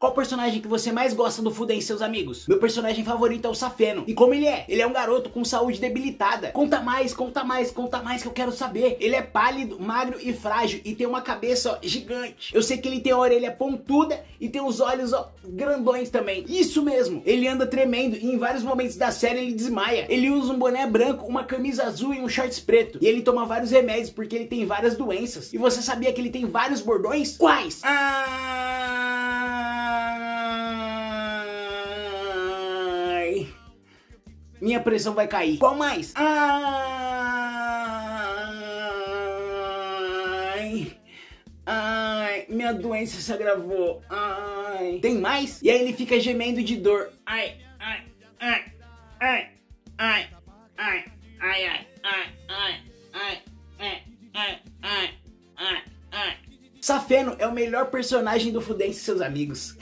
Qual personagem que você mais gosta do Fuden e seus amigos? Meu personagem favorito é o Safeno. E como ele é? Ele é um garoto com saúde debilitada. Conta mais, conta mais, conta mais que eu quero saber. Ele é pálido, magro e frágil e tem uma cabeça ó, gigante. Eu sei que ele tem a orelha pontuda e tem os olhos ó, grandões também. Isso mesmo. Ele anda tremendo e em vários momentos da série ele desmaia. Ele usa um boné branco, uma camisa azul e um shorts preto. E ele toma vários remédios porque ele tem várias doenças. E você sabia que ele tem vários bordões? Quais? Ai. Minha pressão vai cair. Qual mais? Ai. Ai. Minha doença se agravou. Ai. Tem mais? E aí ele fica gemendo de dor. Ai. Ai. Ai. Ai. Ai. Ai. Ai. Ai. Ai. Ai. Ai. Ai. Ai. Ai. Ai. Ai. Safeno é o melhor personagem do Fudêncio e seus amigos.